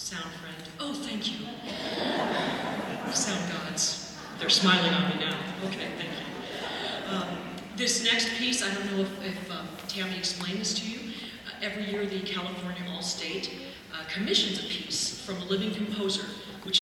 Sound friend. Oh, thank you. Sound gods. They're smiling on me now. Okay, thank you. Um, this next piece, I don't know if, if um, Tammy explained this to you. Uh, every year, the California All State uh, commissions a piece from a living composer which.